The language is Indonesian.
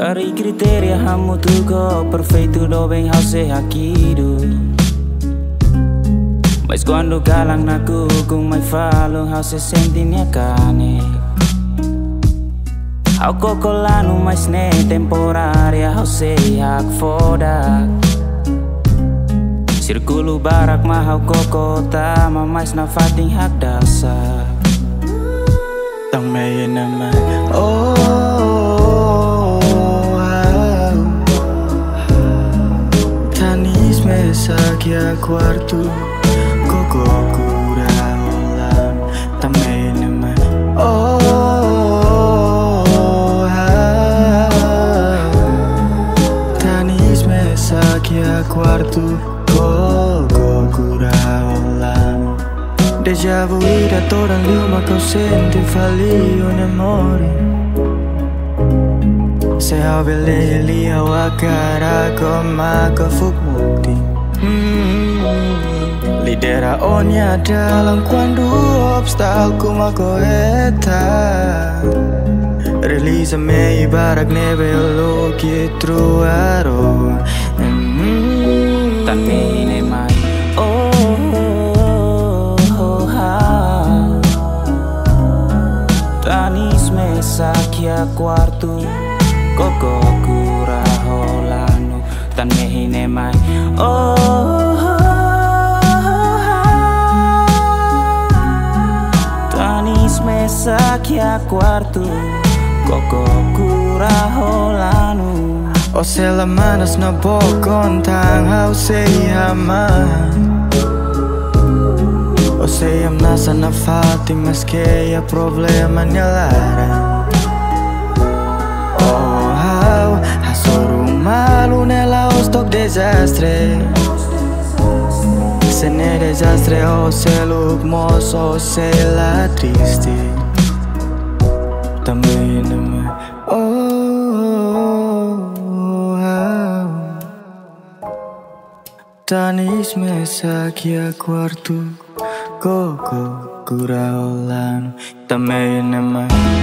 Cari criteria hamu tuko perfeito do bem hause hakido Mas quando galang naku kung may falo hause senti niya kane. Hau kokolano mas ne temporária hause hak foda. Sirkulo barak mahau kokota mamais na fating hak dasar Tang may naman Oh Quarto, Coco cura olam Tamenime Oh tá Tanis mesakia quarto Coco cura olá. Deja vu ira toran liuma causente Falio ne mori Se ho vele li awakara ko makafuk mukti Lidera onya dalam quando obstáculo ma coeta Release me barak neve lo que truaro Tamine mai oh, oh, oh. Tanis me sakia quarto Koko kura holano Tan mehine mai oh sakia quarto Koko kura holanu O se la manas na bokon tang hau se hama O se am nasa na fati mas que ya problema nyalara Oh hau hasoru malu nela ostok desastre Se ne desastre o se look mozo se la triste também não é oh, Tanis mesa aqui a quarto Coco cura olano também Tanis mesa aqui